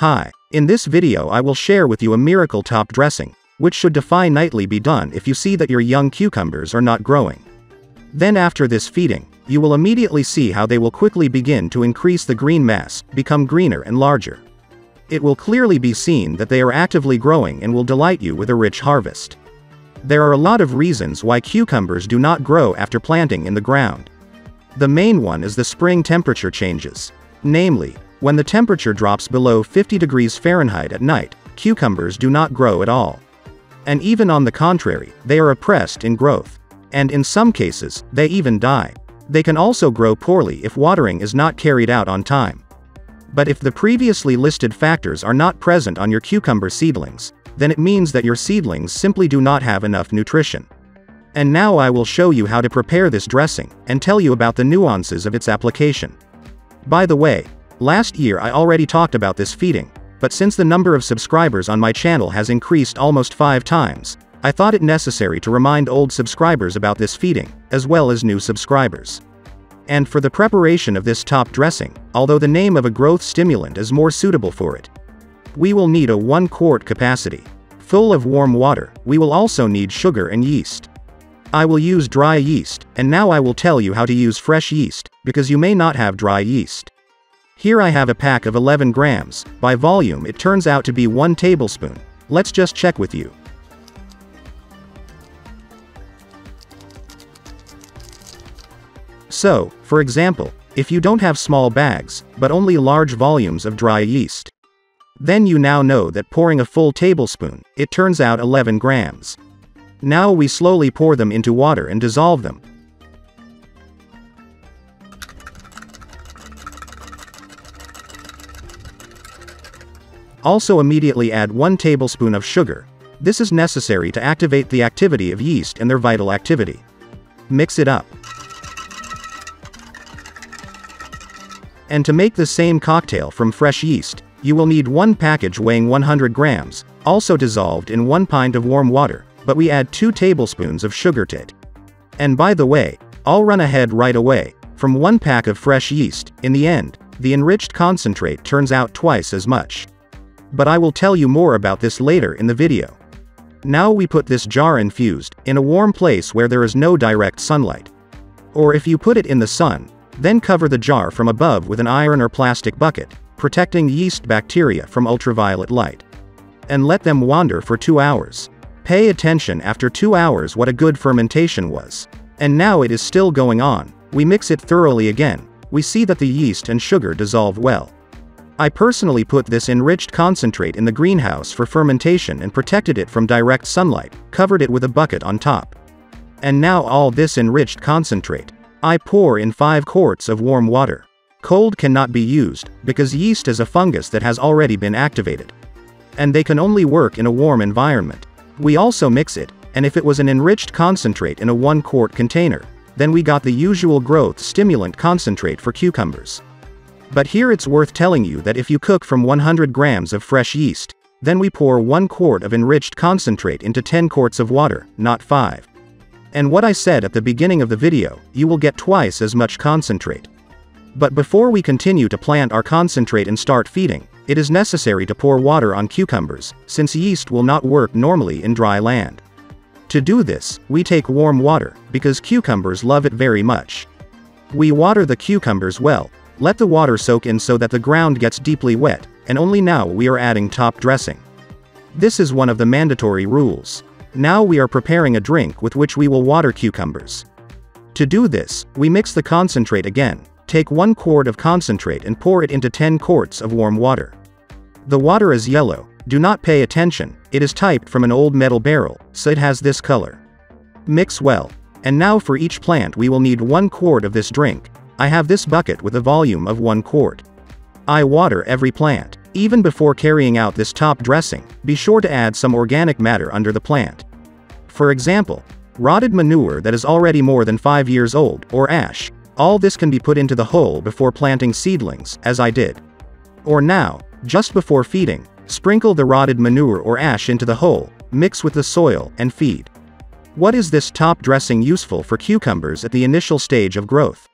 Hi. In this video I will share with you a miracle top dressing, which should defy nightly be done if you see that your young cucumbers are not growing. Then after this feeding, you will immediately see how they will quickly begin to increase the green mass, become greener and larger. It will clearly be seen that they are actively growing and will delight you with a rich harvest. There are a lot of reasons why cucumbers do not grow after planting in the ground. The main one is the spring temperature changes. Namely, when the temperature drops below 50 degrees Fahrenheit at night, cucumbers do not grow at all. And even on the contrary, they are oppressed in growth. And in some cases, they even die. They can also grow poorly if watering is not carried out on time. But if the previously listed factors are not present on your cucumber seedlings, then it means that your seedlings simply do not have enough nutrition. And now I will show you how to prepare this dressing, and tell you about the nuances of its application. By the way, last year I already talked about this feeding, but since the number of subscribers on my channel has increased almost 5 times, I thought it necessary to remind old subscribers about this feeding, as well as new subscribers. And for the preparation of this top dressing, although the name of a growth stimulant is more suitable for it, we will need a 1 quart capacity. Full of warm water, we will also need sugar and yeast. I will use dry yeast, and now I will tell you how to use fresh yeast, because you may not have dry yeast. Here I have a pack of 11 grams, by volume it turns out to be 1 tablespoon. Let's just check with you. So, for example, if you don't have small bags, but only large volumes of dry yeast. Then you now know that pouring a full tablespoon, it turns out 11 grams. Now we slowly pour them into water and dissolve them. Also immediately add 1 tablespoon of sugar. This is necessary to activate the activity of yeast and their vital activity. Mix it up. And to make the same cocktail from fresh yeast, you will need one package weighing 100 grams, also dissolved in 1 pint of warm water, but we add 2 tablespoons of sugar to it. And by the way, I'll run ahead right away, from 1 pack of fresh yeast, in the end, the enriched concentrate turns out twice as much. But I will tell you more about this later in the video. Now we put this jar infused, in a warm place where there is no direct sunlight. Or if you put it in the sun, then cover the jar from above with an iron or plastic bucket, protecting yeast bacteria from ultraviolet light. And let them wander for 2 hours. Pay attention after 2 hours what a good fermentation was. And now it is still going on, we mix it thoroughly again, we see that the yeast and sugar dissolve well. I personally put this enriched concentrate in the greenhouse for fermentation and protected it from direct sunlight, covered it with a bucket on top. And now all this enriched concentrate, I pour in 5 quarts of warm water. Cold cannot be used, because yeast is a fungus that has already been activated. And they can only work in a warm environment. We also mix it, and if it was an enriched concentrate in a 1 quart container, then we got the usual growth stimulant concentrate for cucumbers. But here it's worth telling you that if you cook from 100 grams of fresh yeast, then we pour 1 quart of enriched concentrate into 10 quarts of water, not 5. And what I said at the beginning of the video, you will get twice as much concentrate. But before we continue to plant our concentrate and start feeding, it is necessary to pour water on cucumbers, since yeast will not work normally in dry land. To do this, we take warm water, because cucumbers love it very much. We water the cucumbers well, let the water soak in so that the ground gets deeply wet, and only now we are adding top dressing. This is one of the mandatory rules. Now we are preparing a drink with which we will water cucumbers. To do this, we mix the concentrate again, take 1 quart of concentrate and pour it into 10 quarts of warm water. The water is yellow, do not pay attention, it is typed from an old metal barrel, so it has this color. Mix well. And now for each plant we will need 1 quart of this drink, I have this bucket with a volume of 1 quart. I water every plant. Even before carrying out this top dressing, be sure to add some organic matter under the plant. For example, rotted manure that is already more than 5 years old, or ash. All this can be put into the hole before planting seedlings, as I did. Or now, just before feeding, sprinkle the rotted manure or ash into the hole, mix with the soil, and feed. What is this top dressing useful for cucumbers at the initial stage of growth?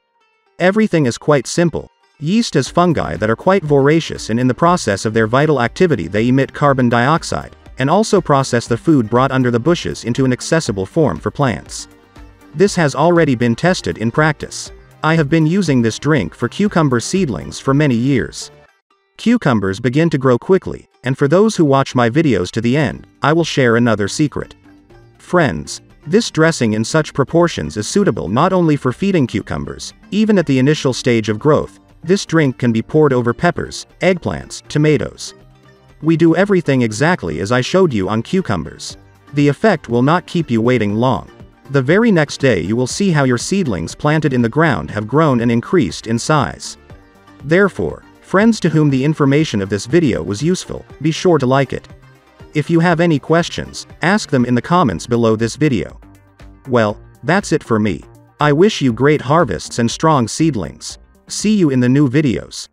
Everything is quite simple, Yeast is fungi that are quite voracious and in the process of their vital activity they emit carbon dioxide, and also process the food brought under the bushes into an accessible form for plants. This has already been tested in practice. I have been using this drink for cucumber seedlings for many years. Cucumbers begin to grow quickly, and for those who watch my videos to the end, I will share another secret. Friends, this dressing in such proportions is suitable not only for feeding cucumbers, even at the initial stage of growth, this drink can be poured over peppers, eggplants, tomatoes. We do everything exactly as I showed you on cucumbers. The effect will not keep you waiting long. The very next day you will see how your seedlings planted in the ground have grown and increased in size. Therefore, friends to whom the information of this video was useful, be sure to like it. If you have any questions, ask them in the comments below this video. Well, that's it for me. I wish you great harvests and strong seedlings. See you in the new videos.